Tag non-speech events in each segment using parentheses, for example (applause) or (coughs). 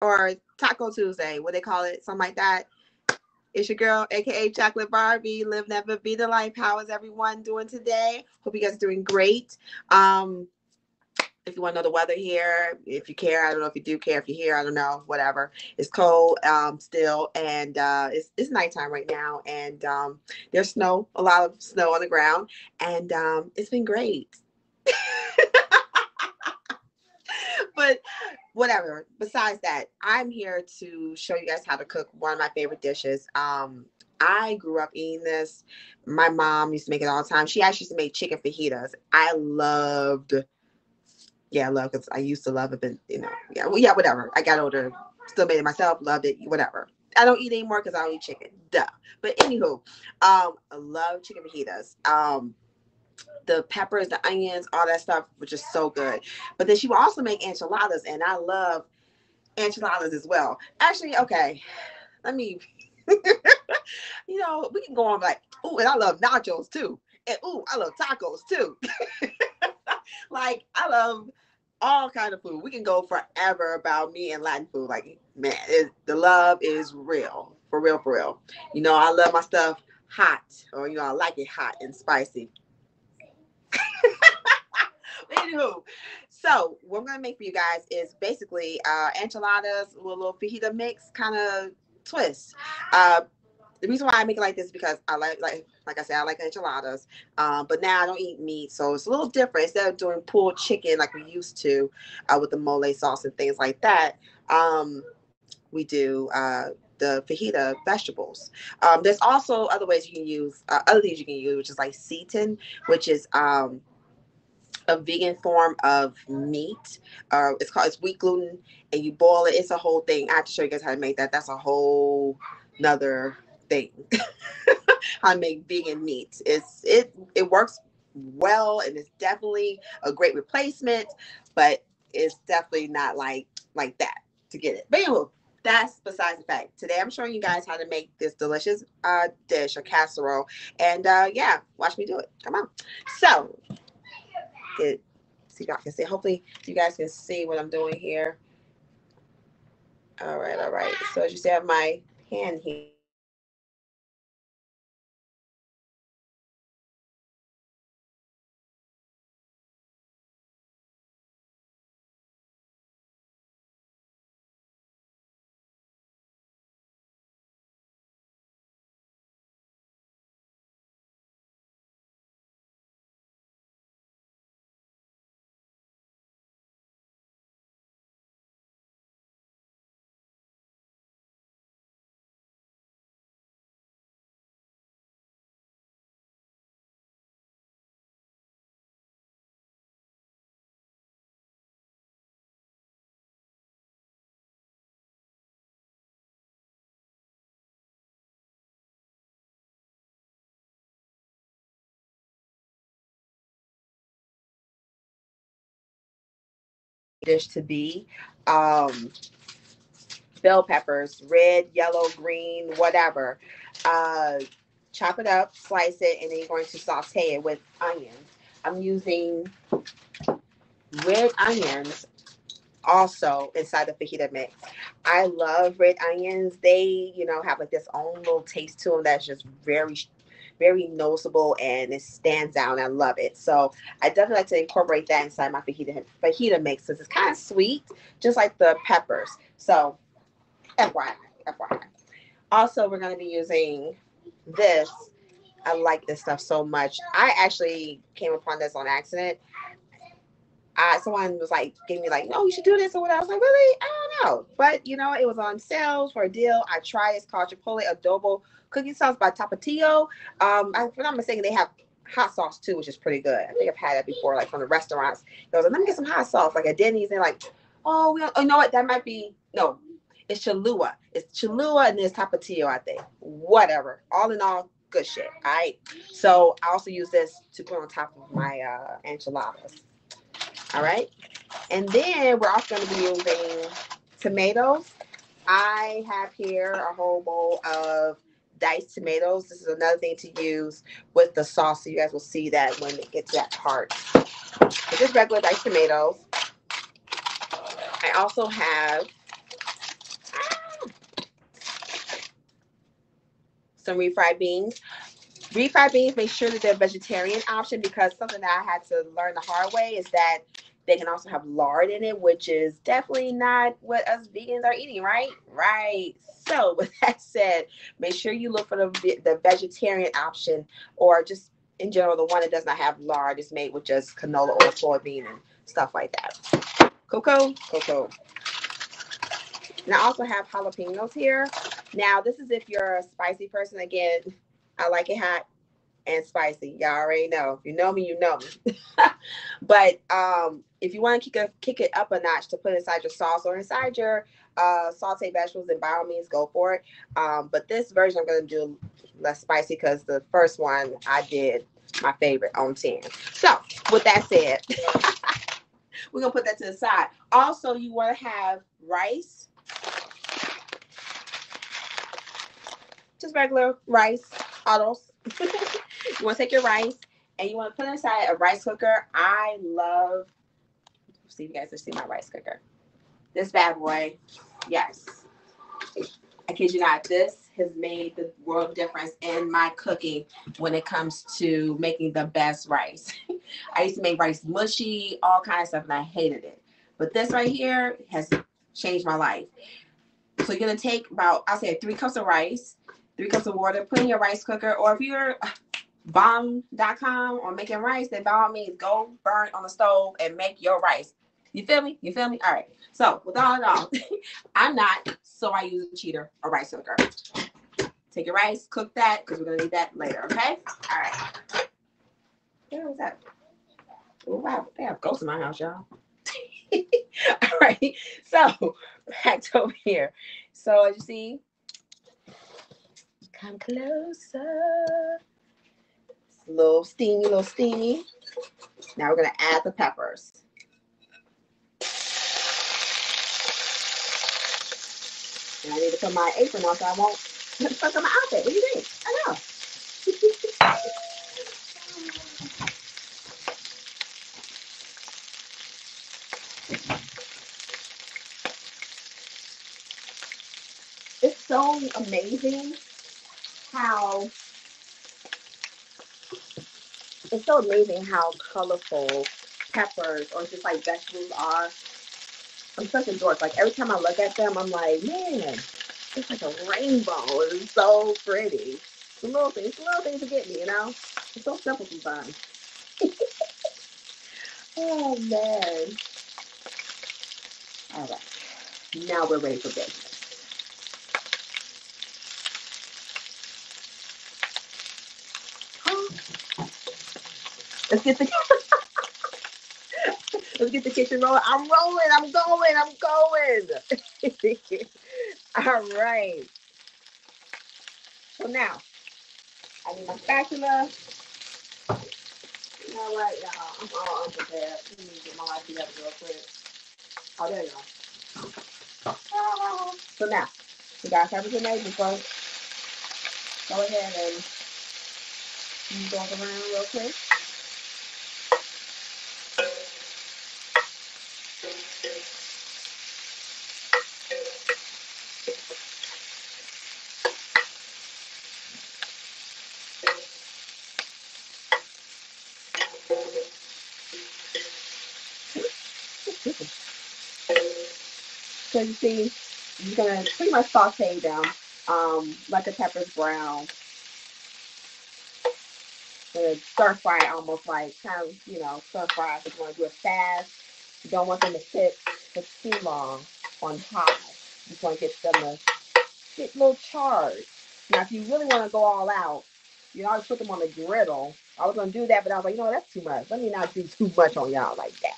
or Taco Tuesday, what they call it, something like that. It's your girl, aka Chocolate Barbie. Live never be the life. How is everyone doing today? Hope you guys are doing great. Um, if you want to know the weather here, if you care, I don't know if you do care. If you're here, I don't know, whatever. It's cold um, still, and uh, it's it's nighttime right now, and um, there's snow, a lot of snow on the ground, and um, it's been great. (laughs) but whatever. Besides that, I'm here to show you guys how to cook one of my favorite dishes. Um, I grew up eating this. My mom used to make it all the time. She actually used to make chicken fajitas. I loved, yeah, I love because I used to love it, but you know, yeah, well, yeah, whatever. I got older, still made it myself, loved it, whatever. I don't eat anymore because I don't eat chicken. Duh. But anywho, um, I love chicken fajitas. Um, the peppers, the onions, all that stuff, which is so good. But then she will also make enchiladas, and I love enchiladas as well. Actually, okay, let me, (laughs) you know, we can go on like, oh, and I love nachos too, and oh, I love tacos too. (laughs) like I love all kind of food. We can go forever about me and Latin food. Like man, it, the love is real, for real, for real. You know, I love my stuff hot, or you know, I like it hot and spicy. Anywho, so what I'm gonna make for you guys is basically uh, enchiladas with a little fajita mix kind of twist. Uh, the reason why I make it like this is because I like like like I said I like enchiladas, um, but now I don't eat meat, so it's a little different. Instead of doing pulled chicken like we used to uh, with the mole sauce and things like that, um, we do uh, the fajita vegetables. Um, there's also other ways you can use uh, other things you can use, which is like seitan, which is um, a vegan form of meat. Uh, it's called it's wheat gluten, and you boil it. It's a whole thing. I have to show you guys how to make that. That's a whole another thing. (laughs) how to make vegan meat. It's it it works well, and it's definitely a great replacement, but it's definitely not like like that to get it. But anyway, that's besides the fact. Today I'm showing you guys how to make this delicious uh, dish, a casserole. And uh, yeah, watch me do it. Come on. So it see if I can see. Hopefully you guys can see what I'm doing here. All right, all right. So as you see, I have my hand here. Dish to be. Um, bell peppers, red, yellow, green, whatever. Uh, chop it up, slice it, and then you're going to saute it with onions. I'm using red onions also inside the fajita mix. I love red onions. They, you know, have like this own little taste to them that's just very very noticeable and it stands out. I love it. So I definitely like to incorporate that inside my fajita fajita mix because it's kind of sweet, just like the peppers. So FYI, FYI. Also, we're going to be using this. I like this stuff so much. I actually came upon this on accident. I, someone was like, gave me like, no, you should do this or whatever. I was like, really? I don't know. But you know, it was on sales for a deal. I tried. It's called Chipotle Adobo cookie sauce by Tapatio. Um, if I'm not mistaken, they have hot sauce too, which is pretty good. I think I've had it before, like from the restaurants. Goes, let me get some hot sauce, like at Denny's. They're like, oh, we, oh, you know what? That might be no. It's Cholula. It's Cholula and there's Tapatio, I think. Whatever. All in all, good shit. All right. So I also use this to put on top of my uh, enchiladas. All right. And then we're also going to be using tomatoes. I have here a whole bowl of diced tomatoes. This is another thing to use with the sauce. So you guys will see that when it gets that part. Just regular diced tomatoes. I also have ah, some refried beans. Refried beans, make sure that they're vegetarian option because something that I had to learn the hard way is that they can also have lard in it, which is definitely not what us vegans are eating, right? Right. So, (laughs) with that said, make sure you look for the, the vegetarian option or just in general, the one that does not have lard is made with just canola or soybean and stuff like that. Cocoa, cocoa. And I also have jalapenos here. Now, this is if you're a spicy person. Again, I like it hot and spicy. Y'all already know. If you know me, you know me. (laughs) but um, if you want to kick, a, kick it up a notch to put inside your sauce or inside your uh, sauteed vegetables, then by all means go for it. Um, but this version I'm going to do less spicy because the first one I did my favorite on 10. So with that said, (laughs) we're going to put that to the side. Also, you want to have rice. Just regular rice, (laughs) you want to take your rice and you want to put inside a rice cooker. I love, see if you guys can see my rice cooker. This bad boy, yes. I kid you not, this has made the world difference in my cooking when it comes to making the best rice. (laughs) I used to make rice mushy, all kind of stuff, and I hated it. But this right here has changed my life. So you're gonna take about, I'll say three cups of rice, three cups of water, put in your rice cooker, or if you're bomb.com or making rice, then by all means go burn on the stove and make your rice. You feel me? You feel me? All right. So with all in all, (laughs) I'm not, so I use a cheater or rice cooker. Take your rice, cook that, because we're gonna need that later, okay? All right. Where was that? Oh, wow, they have ghosts in my house, y'all. (laughs) all right, so (laughs) back over here. So as you see, come closer. Little steamy, little steamy. Now we're gonna add the peppers. And I need to put my apron on so I won't fuck up my outfit. What do you think? I know. (laughs) it's so amazing how it's so amazing how colorful peppers or just like vegetables are I'm such a dork. Like every time I look at them, I'm like, man, it's like a rainbow. It's so pretty. The little things, little things to get me, you know. It's so simple sometimes. (laughs) oh man. All right. Now we're ready for business. Let's get the (laughs) Let's get the kitchen rolling. I'm rolling. I'm going. I'm going. (laughs) All right. So now, I need my spatula. You know what, y'all? I'm all unprepared. Let me get my life together real quick. Oh, there you go. So now, we got everything made before. Go ahead and move around real quick. So you see, you're gonna pretty much saute them um, like the peppers brown. And stir fry almost like kind of, you know, stir fry if you want to do it fast. You don't want them to sit for too long on high. You want to get them to get a little charred. Now, if you really want to go all out, you know, I put them on the griddle. I was going to do that, but I was like, you know, that's too much. Let me not do too much on y'all like that.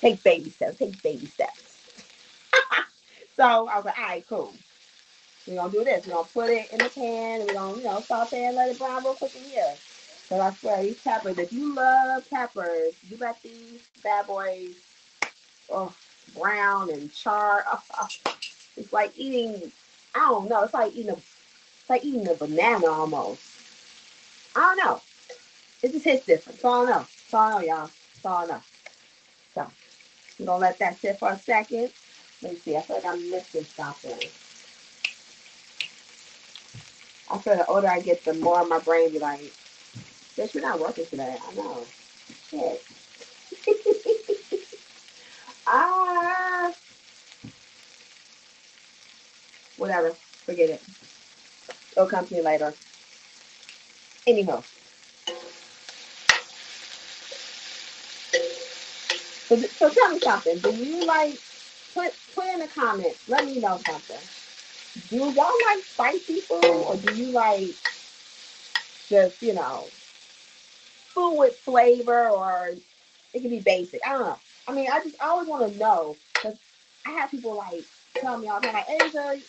Take baby steps. Take baby steps. So I was like, all right, cool. We're to do this. We're to put it in the pan. And we're to, you know, saute and let it brown real quick in here. So I swear, these peppers, if you love peppers, you got these bad boys oh, brown and char. Oh, (laughs) oh. It's like eating, I don't know, it's like eating a, it's like eating a banana almost. I don't know. It just hits different. So I don't know. So I know, y'all. So I don't know. So I'm gonna let that sit for a second. Let me see. I feel like I'm missing something. I feel the older I get, the more my brain be like, bitch, you're not working today. I know. Shit. (laughs) ah. Whatever. Forget it. It'll come to me later. Anyhow. So, so tell me something. Do you like put put in the comments? Let me know something. Do y'all like spicy food or do you like just you know food with flavor or it can be basic? I don't know. I mean, I just I always want to know because I have people like tell me all the time like,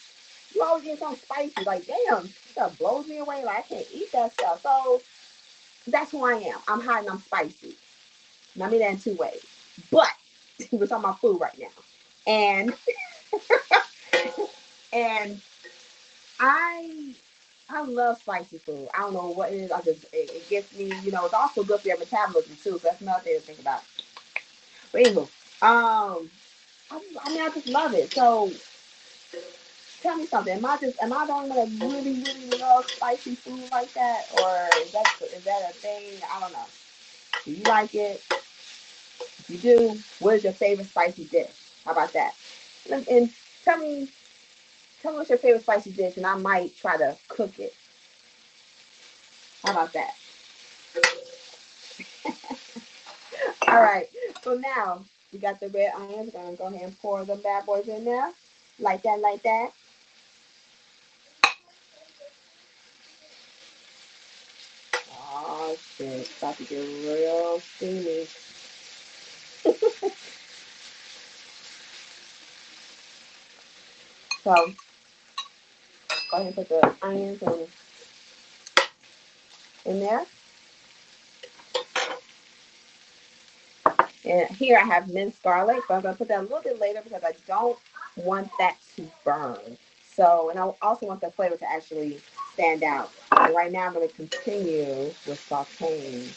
you always get something spicy. Like, damn, stuff blows me away. Like I can't eat that stuff. So that's who I am. I'm hot and I'm spicy. And I mean that in two ways. But (laughs) we're talking about food right now. And (laughs) and I I love spicy food. I don't know what it is. I just it, it gets me, you know, it's also good for your metabolism too. So that's another thing to think about. But anyway, um I, I mean I just love it. So tell me something. Am I just am I the only one that really, really love spicy food like that? Or is that is that a thing? I don't know. Do you like it? If you do, what is your favorite spicy dish? How about that? And, tell me, tell me what's your favorite spicy dish, and I might try to cook it. How about that? (laughs) All right. So now we got the red onions. We're gonna go ahead and pour the bad boys in there, like that, like that. Oh shit! About to get real steamy. So go ahead and put the onions in, in there. And here I have minced garlic, but I'm going to put that a little bit later because I don't want that to burn. So, and I also want the flavor to actually stand out. And right now I'm going to continue with sauteing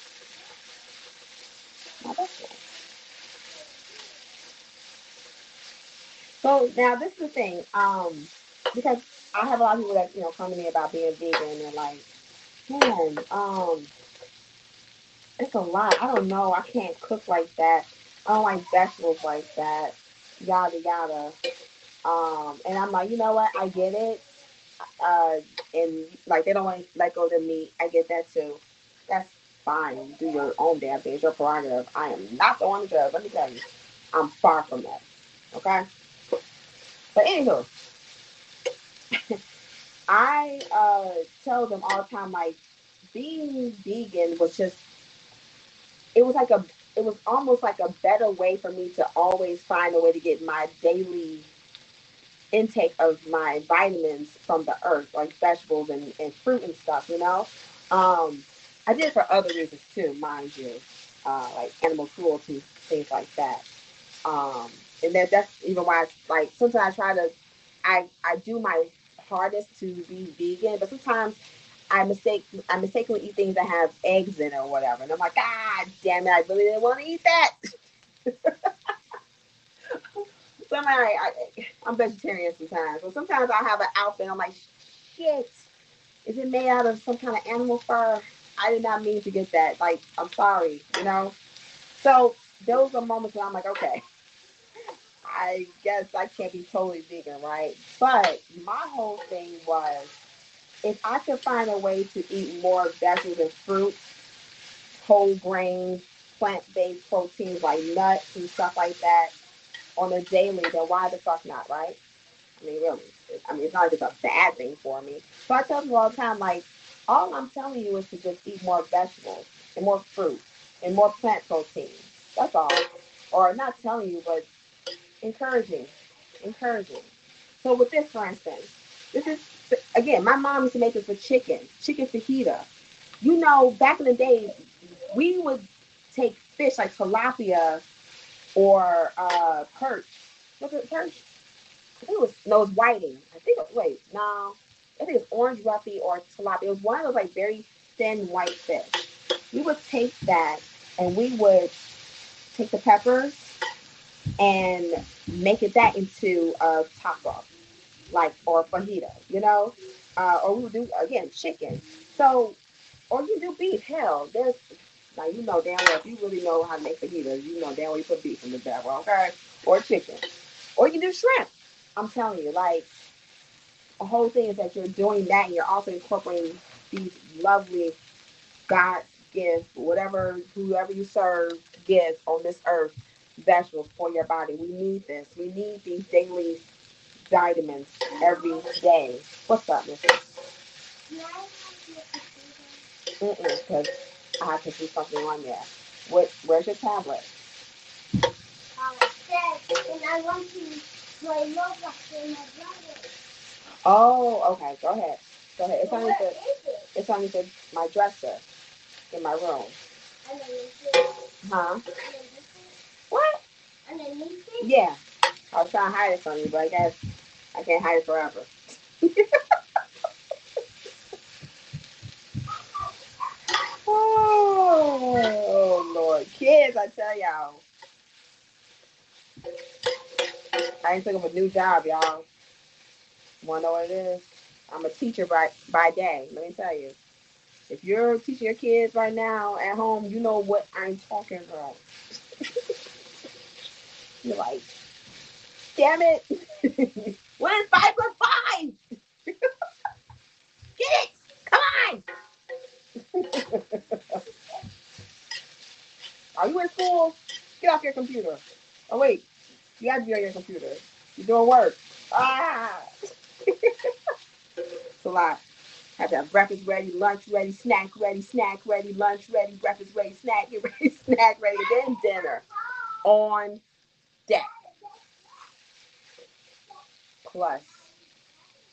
my vegetables. So now this is the thing, um, because I have a lot of people that you know come to me about being vegan and they're like, man, um, it's a lot. I don't know. I can't cook like that. I don't like vegetables like that. Yada yada. Um, and I'm like, you know what? I get it. Uh, and like they don't want to let go of the meat. I get that too. That's fine. Do your own damn thing. It's your prerogative. I am not the one to judge. Let me tell you, I'm far from that. Okay. But anywho, I uh, tell them all the time, like being vegan was just, it was like a, it was almost like a better way for me to always find a way to get my daily intake of my vitamins from the earth, like vegetables and, and fruit and stuff, you know? Um, I did it for other reasons too, mind you, uh, like animal cruelty, things like that. Um, and that that's even why like sometimes I try to I I do my hardest to be vegan, but sometimes I mistake I mistakenly eat things that have eggs in it or whatever, and I'm like, God damn it, I really didn't want to eat that. (laughs) so I'm like, I, I'm vegetarian sometimes, but sometimes I have an outfit. I'm like, shit, is it made out of some kind of animal fur? I did not mean to get that. Like, I'm sorry, you know. So those are moments where I'm like, okay, I guess I can't be totally vegan, right? But my whole thing was if I could find a way to eat more vegetables and fruits, whole grains, plant based proteins like nuts and stuff like that on a daily, then why the fuck not, right? I mean, really. I mean, it's not it's a bad thing for me. So I tell people all the time, like, all I'm telling you is to just eat more vegetables and more fruit and more plant protein. That's all. Or not telling you, but encouraging, encouraging. So with this, for instance, this is again, my mom used to make it for chicken, chicken fajita. You know, back in the day, we would take fish like tilapia or uh, perch. Look at perch. I think it was no, it was whiting. I think it, wait, no, I think it's orange roughy or tilapia. It was one of those like very thin white fish. We would take that and we would take the peppers and making that into a taco, like or fajita, you know. uh, or we would do again chicken. So, or you do beef. Hell, there's now you know damn well if you really know how to make fajitas, you know damn well you put beef in the devil, okay? Or chicken, or you do shrimp. I'm telling you, like the whole thing is that you're doing that, and you're also incorporating these lovely God gift, whatever whoever you serve gives on this earth, vegetables for your body. We need this. We need these daily vitamins every day. What's up, Mrs.? Because I have to do something on there. What? Where's your tablet? Oh, okay. Go ahead. Go ahead. It's underneath the, it? it's underneath the, my dresser in my room. Huh? Underneath it? What? Underneath it? Yeah. I was trying to hide it from you, but I guess I can't hide it forever. (laughs) oh, Lord. Kids, I tell y'all. I ain't took up a new job, y'all. Wanna know what it is? I'm a teacher by by day. Let me tell you. If you're teaching your kids right now at home, you know what I'm talking about. You're like, damn it. (laughs) what is five plus five? (laughs) Get it! Come on! (laughs) Are you in school? Get off your computer. Oh wait, you have to be on your computer. You're doing work. Ah! it's a lot. Have to have breakfast ready, lunch ready, snack ready, snack ready, lunch ready, breakfast ready, snack ready, snack ready, then dinner on deck. Plus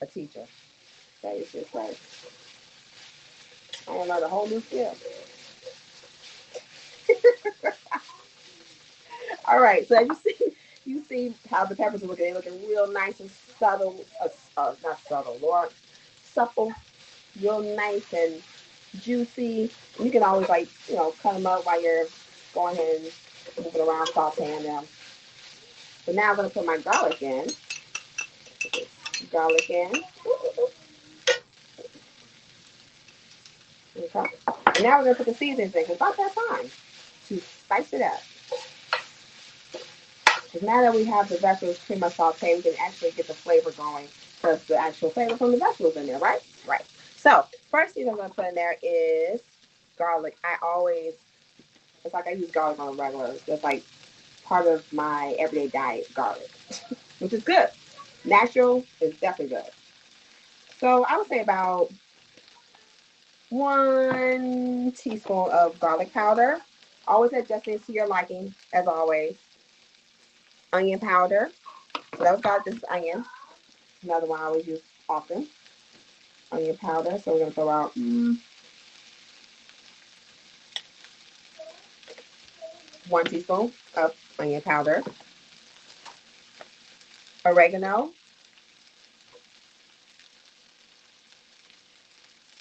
a teacher. That is just like I don't know the whole new skill. (laughs) All right, so you see, you see how the peppers are looking. They're looking real nice and subtle. Uh, uh, not subtle, Lord, supple, real nice and juicy. You can always like you know cut them up while you're going ahead and moving around, sauteing them. But now I'm gonna put my garlic in. Garlic in. And now we're gonna put the seasonings in. 'cause It's about that time to spice it up. Because now that we have the vegetables pretty much sauteed, we can actually get the flavor going because the actual flavor from the vegetables in there, right? Right. So first thing I'm gonna put in there is garlic. I always it's like I use garlic on regular. It's like part of my everyday diet, garlic, (laughs) which is good. Natural is definitely good. So I would say about one teaspoon of garlic powder. Always adjusting to your liking, as always. Onion powder. So that was garlic. This onion. Another one I always use often. Onion powder. So we're gonna throw out mm, one teaspoon of onion powder. Oregano.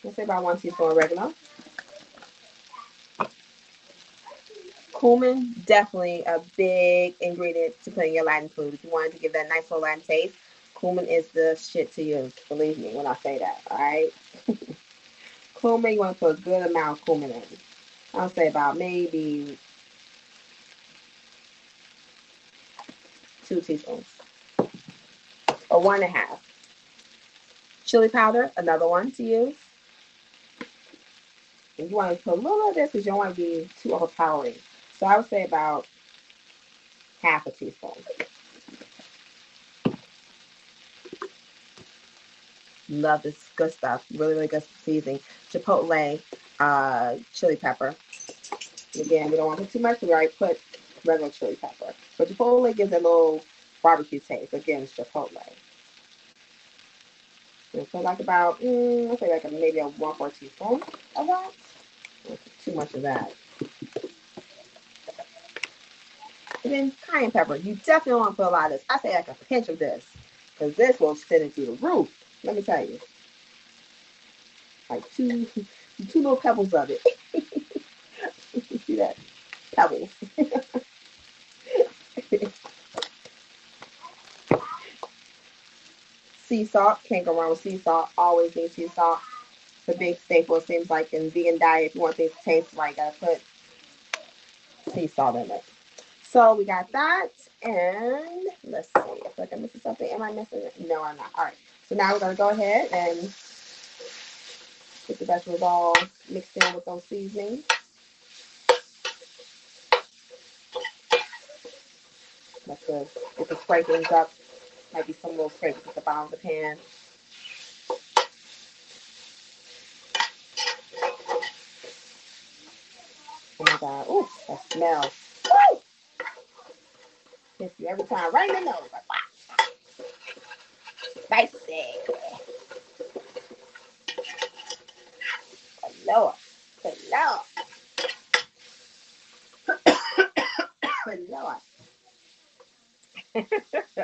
Let's say about one teaspoon oregano. Cumin, definitely a big ingredient to put in your Latin food. If you wanted to give that nice little Latin taste, cumin is the shit to use. Believe me when I say that. All right. (laughs) cumin, you want to put a good amount of cumin in. I'll say about maybe two teaspoons or one and a half. Chili powder, another one to use. And you want to put a little of this because you don't want to be too overpowering. So I would say about half a teaspoon. Love this good stuff. Really, really good seasoning. Chipotle, uh, chili pepper. Again, we don't want to put too much. We already put regular chili pepper. But chipotle gives a little barbecue taste. Again, it's chipotle. So like about, mm, I'll say like a, maybe a one fourth teaspoon of that. Too much of that. And then cayenne pepper. You definitely want to put a lot of this. I say like a pinch of this. Because this will send it through the roof. Let me tell you. Like two (laughs) two little pebbles of it. (laughs) See that? Pebbles. (laughs) (laughs) sea salt. Can't go wrong with sea salt. Always need sea salt. It's a big staple. It seems like in vegan diet, if you want things to taste like, gotta put sea salt in it. So we got that, and let's see. I feel like I'm missing something. Am I missing it? No, I'm not. All right. So now we're gonna go ahead and get the vegetables all mixed in with those seasonings. That's good. Get the scrapings up. Might be some little scrapings at the bottom of the pan. Oh my god. Ooh, that smell. Woo! Hits you every time, right in the nose. Like, wow. Spicy. Lord. Lord. (coughs) Lord. (laughs)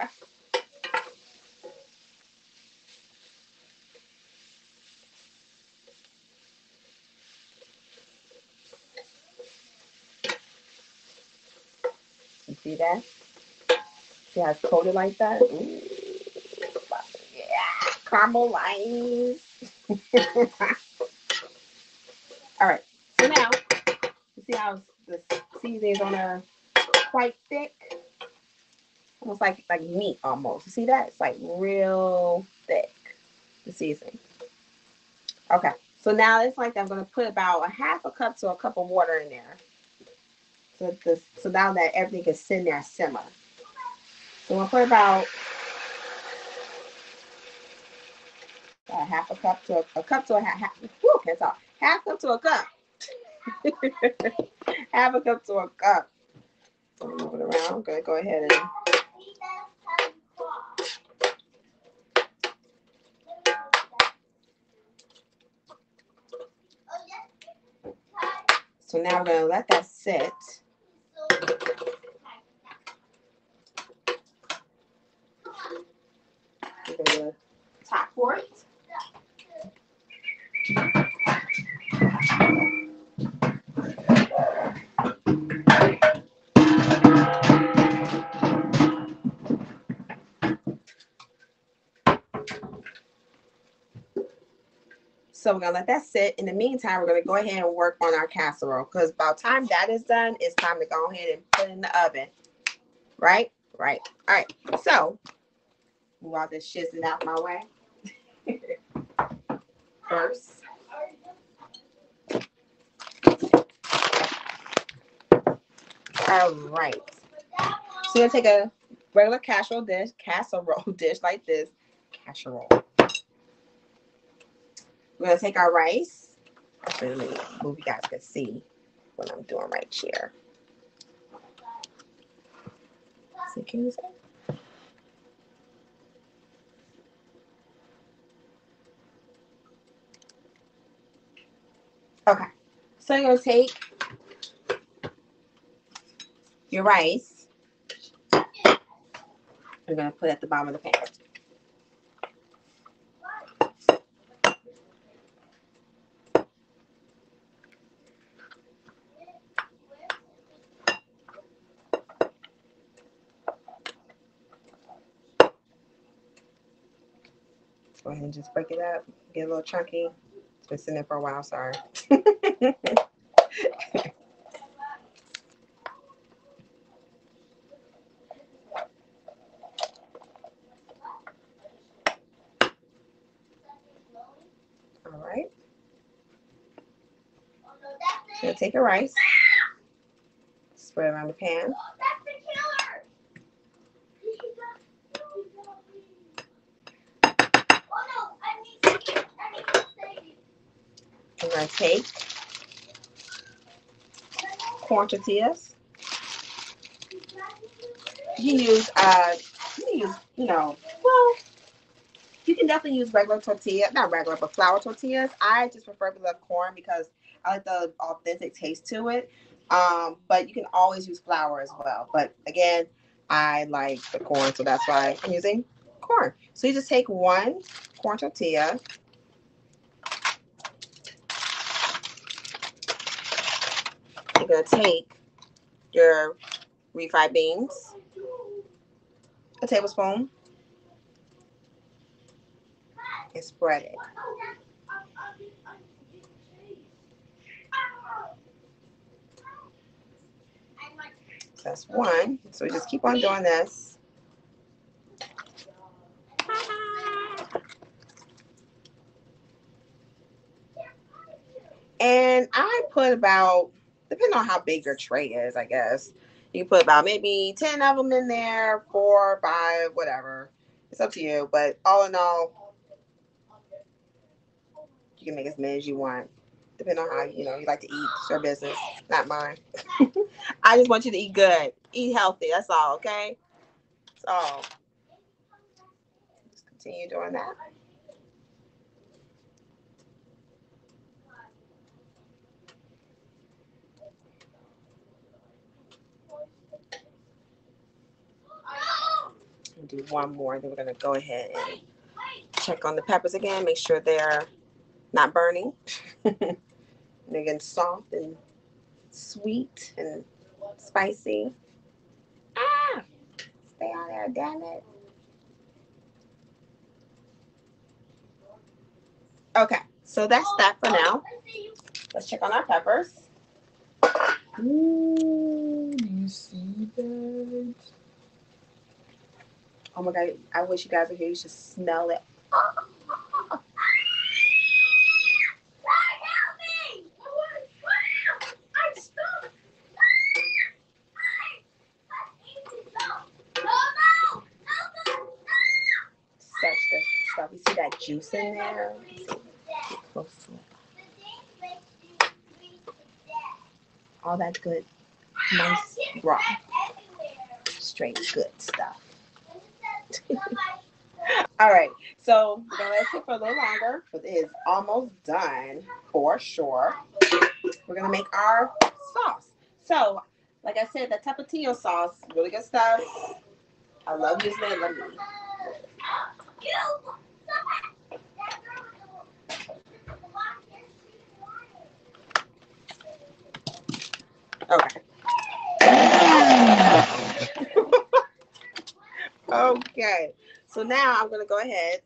you see that? See how it's coated like that? Ooh. Yeah, caramelized. (laughs) All right, so now, you see how the seasoning's on there quite thick? Almost like like meat almost. You see that? It's like real thick, the seasoning. Okay, so now it's like I'm gonna put about a half a cup to a cup of water in there. So this, so now that everything can sit in there simmer. So we'll put about a half a cup to a, a cup to a half, half whew, can't talk. Half cup to a cup. (laughs) half a cup to a cup. Move it around. I'm gonna go ahead and so now we're gonna let that sit. So we're gonna let that sit. In the meantime, we're gonna go ahead and work on our casserole because by the time that is done, it's time to go ahead and put in the oven. Right? Right. All right. So move all this shizzing out my way. (laughs) First. All right. So you're gonna take a regular casserole dish, casserole (laughs) dish like this, casserole. We're gonna take our rice. Let me move you guys can see what I'm doing right here. See, can you see? Okay, so you're gonna take your rice. You're gonna put it at the bottom of the pan. Go ahead and just break it up, get a little chunky. It's been sitting there for a while, sorry. (laughs) All right. So take your rice, spread around the pan. We're gonna take tortillas. You use uh you use, you know, well, you can definitely use regular tortilla, not regular, but flour tortillas. I just prefer to love corn because I like the authentic taste to it. Um, but you can always use flour as well. But again, I like the corn, so that's why I'm using corn. So you just take one corn tortilla. Gonna take your refried beans, a tablespoon, and spread it. That's one. So we just keep on doing this. And I put about, depending on how big your tray is, I guess, you put about maybe 10 of them in there, four, five, whatever. It's up to you. But all in all, you can make as many as you want, depending on how you know you like to eat. It's your business, not mine. (laughs) I just want you to eat good, eat healthy. That's all, okay? So just continue doing that. We'll do one more, then we're gonna go ahead and check on the peppers again, make sure they're not burning. (laughs) they're getting soft and sweet and spicy. Ah, stay on there, damn it. Okay, so that's that for now. Let's check on our peppers. Ooh, you see that? Oh my god, I wish you guys were here. You should smell it. See that juice in there? All that good, nice raw, straight good stuff. (laughs) All right, so we're gonna let it for a little longer, but it is almost done for sure. We're gonna make our sauce. So, like I said, the tapatio sauce, really good stuff. I love using it. Let me. Okay. Okay. So now I'm gonna go ahead.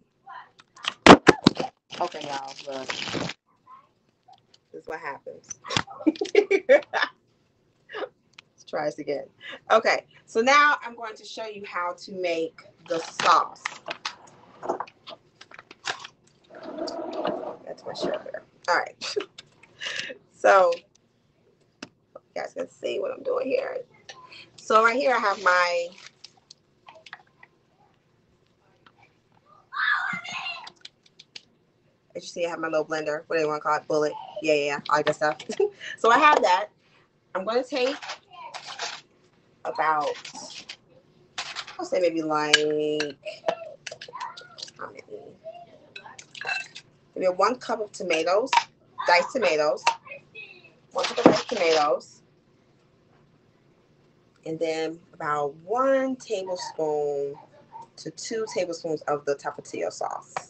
Okay, y'all. Look. This is what happens. (laughs) Let's try this again. Okay, so now I'm going to show you how to make the sauce. That's my sugar. All right. (laughs) so you guys can see what I'm doing here. So right here I have my as you see, I have my little blender. What do you want to call it? Bullet. Yeah, yeah, yeah. all that stuff. (laughs) so I have that. I'm going to take about, I'll say maybe like, how many? Maybe one cup of tomatoes, diced tomatoes, one cup of diced tomatoes, and then about one tablespoon to two tablespoons of the tapatio sauce.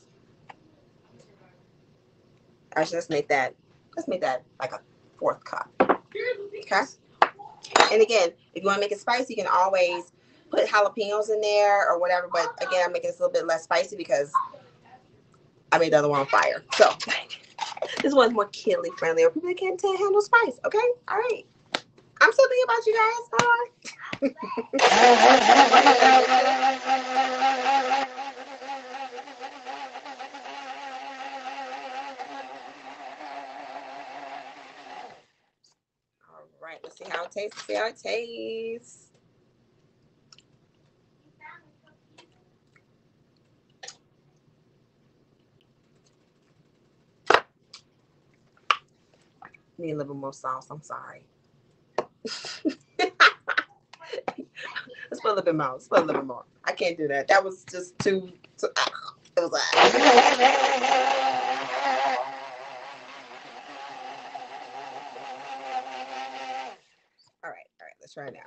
Actually, let's make that, let's make that like a fourth cup. Okay. And again, if you want to make it spicy, you can always put jalapenos in there or whatever. But again, I'm making this a little bit less spicy because I made the other one on fire. So (laughs) this one's more kidly friendly or people that can't handle spice. Okay. All right. I'm still thinking about you guys. Bye. (laughs) let's see how it tastes. See how it tastes. Need a little more sauce. I'm sorry. (laughs) let's put a little bit more. Let's put a little bit more. I can't do that. That was just too. too it was like. All right, now.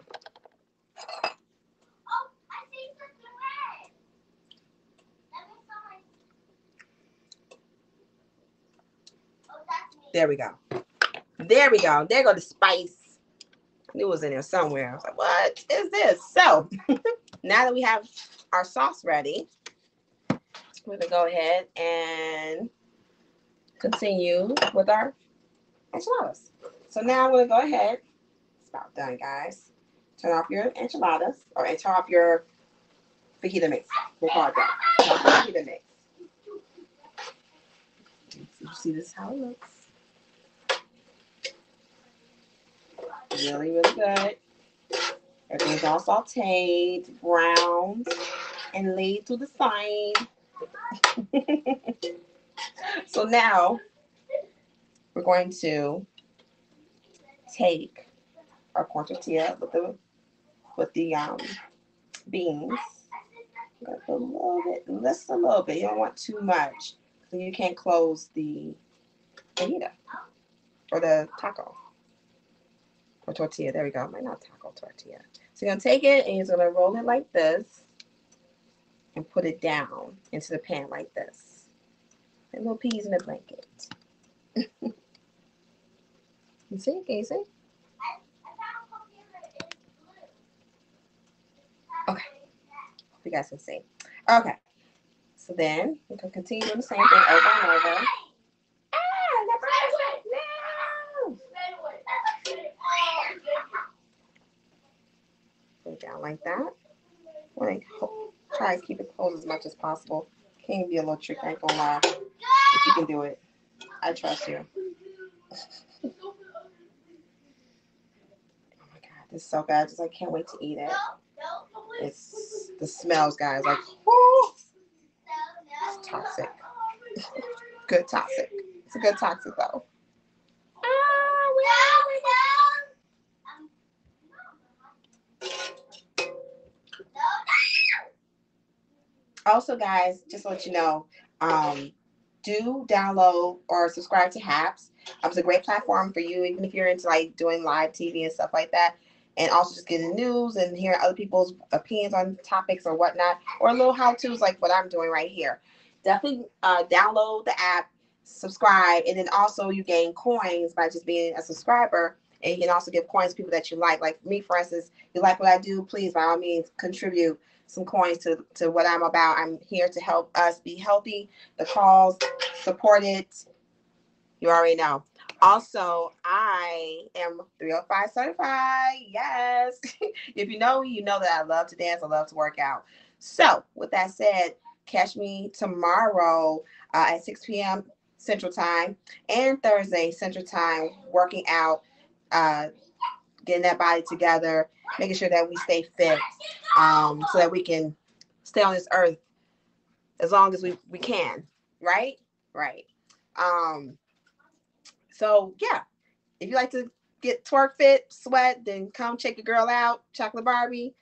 There we go. There we go. There go the spice. It was in there somewhere. I was like, what is this? So (laughs) now that we have our sauce ready, we're gonna go ahead and continue with our enchiladas. So now I'm gonna go ahead. About done, guys. Turn off your enchiladas or turn off your fajita mix. We'll call it that. Turn off fajita mix. You see this is how it looks. Really, really good. Everything's all sauteed, browned, and laid to the side. (laughs) so now we're going to take our tortilla with the with the um beans. I'm a little bit, just a little bit. You don't want too much, so you can't close the fajita or the taco or tortilla. There we go. Might not taco tortilla. So you're gonna take it and you're gonna roll it like this and put it down into the pan like this. And little peas in a blanket. (laughs) you see? Can you see? You guys can see. Okay. So then we can continue doing the same thing over and over. Ah, no. Down like that. Like, try to keep it closed as much as possible. Can be a little tricky, I ain't gonna lie. If you can do it, I trust you. (laughs) oh my god, this is so good. I just I can't wait to eat it. It's the smells, guys. Like, whoo, it's toxic. (laughs) good toxic. It's a good toxic though. Also, guys, just to let you know, um, do download or subscribe to Happs. Um, it's a great platform for you, even if you're into like doing live TV and stuff like that. And also just getting news and hearing other people's opinions on topics or whatnot, or little how to's like what I'm doing right here. Definitely uh, download the app, subscribe, and then also you gain coins by just being a subscriber. And you can also give coins to people that you like. Like me, for instance, you like what I do, please by all means contribute some coins to, to what I'm about. I'm here to help us be healthy, the cause, support it. You already know. Also, I am 305 certified. Yes. (laughs) if you know me, you know that I love to dance, I love to work out. So, with that said, catch me tomorrow uh, at 6 p.m. Central Time and Thursday Central Time working out, uh, getting that body together, making sure that we stay fit um, so that we can stay on this earth as long as we, we can. Right? Right. Um, so yeah, if you like to get twerk fit, sweat, then come check your girl out, ChOcolateBarbee.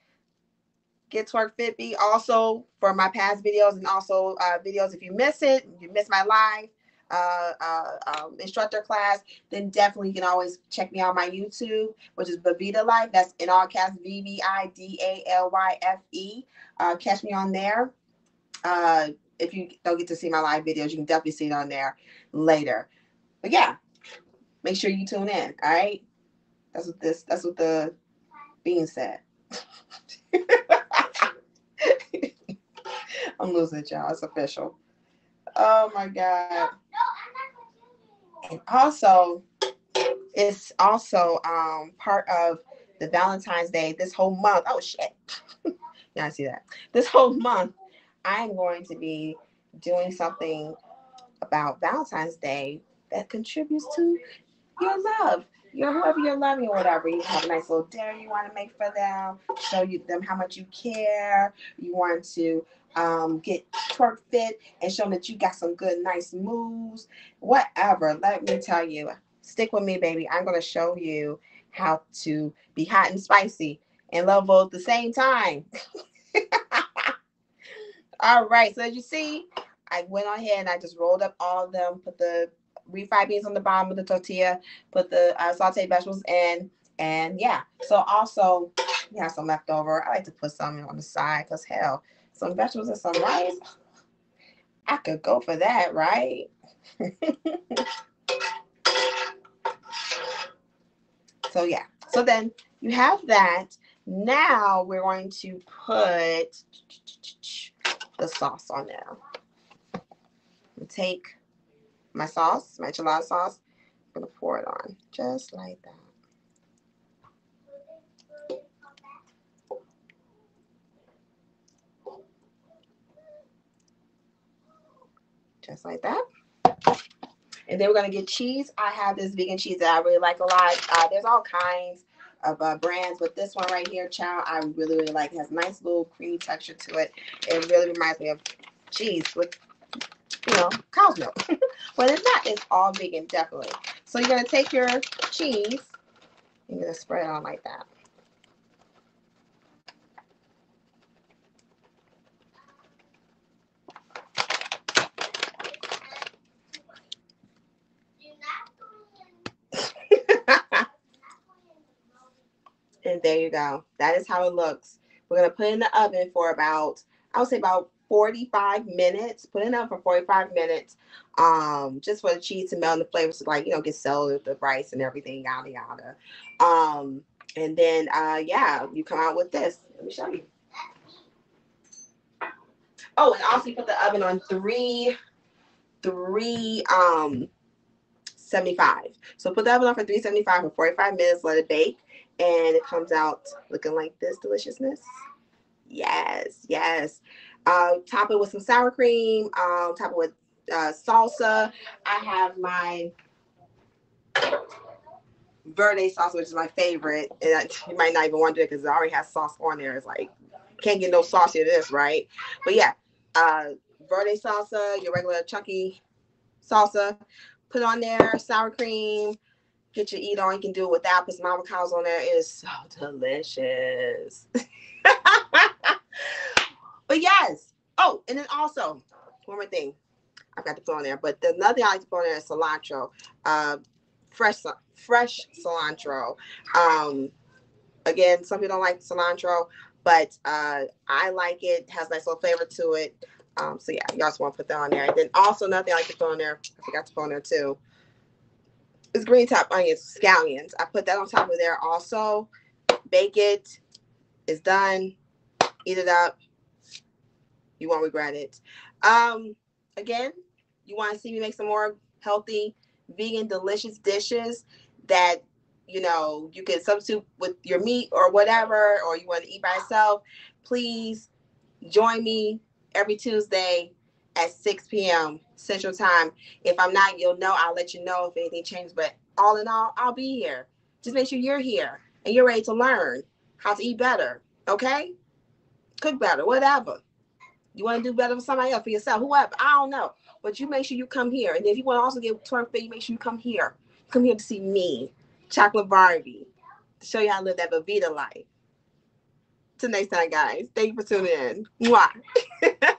Get twerk fit be also for my past videos and also uh, videos if you miss it, you miss my live uh, uh, um, instructor class, then definitely you can always check me on my YouTube, which is VVIDALYFE. That's in all caps V V I D A L Y F E. Uh, catch me on there. Uh, if you don't get to see my live videos, you can definitely see it on there later. But yeah, make sure you tune in. All right. That's what this. That's what the being said. (laughs) I'm losing it, y'all. It's official. Oh my god. And also, it's also um, part of the Valentine's Day this whole month. Oh shit. (laughs) yeah, I see that. This whole month, I'm going to be doing something about Valentine's Day that contributes to your love. Your whoever you're loving or whatever. You have a nice little dinner you want to make for them, show you them how much you care. You want to um, get twerk fit and show them that you got some good, nice moves, whatever. Let me tell you, stick with me, baby. I'm going to show you how to be hot and spicy and lovable at the same time. (laughs) all right. So as you see, I went on here and I just rolled up all of them, put the refried beans on the bottom of the tortilla, put the uh, sauteed vegetables in, and yeah. So also, we have some left over. I like to put some on the side because hell, some vegetables and some rice. I could go for that, right? (laughs) so yeah. So then you have that. Now we're going to put the sauce on there. take my sauce, my enchilada sauce. I'm gonna pour it on just like that. Just like that. And then we're gonna get cheese. I have this vegan cheese that I really like a lot. Uh, there's all kinds of uh, brands, but this one right here, Chao, I really really like. It has nice little creamy texture to it. It really reminds me of cheese with you know cow's milk. (laughs) but it's not. It's all vegan, definitely. So you're gonna take your cheese. And you're gonna spread it on like that. (laughs) and there you go. That is how it looks. We're gonna put it in the oven for about, I would say about 45 minutes. Put it in for 45 minutes. Um, just for the cheese to melt and the flavors to like, you know, get settled with the rice and everything, yada yada. Um, and then uh yeah, you come out with this. Let me show you. Oh, and also you put the oven on three, three um 75. So put the oven on for 375 for 45 minutes, let it bake, and it comes out looking like this deliciousness. Yes, yes. Uh, top it with some sour cream, um, top it with uh, salsa. I have my verde sauce, which is my favorite. And I, you might not even want to do it because it already has sauce on there. It's like, can't get no saucier than this, right? But yeah, uh, verde salsa, your regular chunky salsa. Put on there sour cream. Get your eat on. You can do it without. Put some avocados on there. Is so delicious. (laughs) but yes. Oh, and then also one more thing. I've got to put on there. But the another thing I like to put on there is cilantro. Uh, fresh fresh cilantro. Um, again, some people don't like cilantro, but uh, I like it. it. Has nice little flavor to it. Um, so yeah, you also want to put that on there. And then also another thing I like to put on there, I forgot to put on there too, is green top onions, scallions. I put that on top of there also. Bake it. It's done. Eat it up. You won't regret it. Um, again, you want to see me make some more healthy, vegan, delicious dishes that you know you can substitute with your meat or whatever, or you want to eat by yourself. Please join me every Tuesday at 6 p.m. Central Time. If I'm not, you'll know. I'll let you know if anything changes. But all in all, I'll be here. Just make sure you're here and you're ready to learn how to eat better. Okay? Cook better, whatever. You want to do better for somebody else, for yourself, whoever. I don't know. But you make sure you come here. And if you want to also get twerk fit, you make sure you come here. Come here to see me, ChOcolateBarbee, to show you how to live that Vita life. Till next time, guys. Thank you for tuning in. Mwah. (laughs)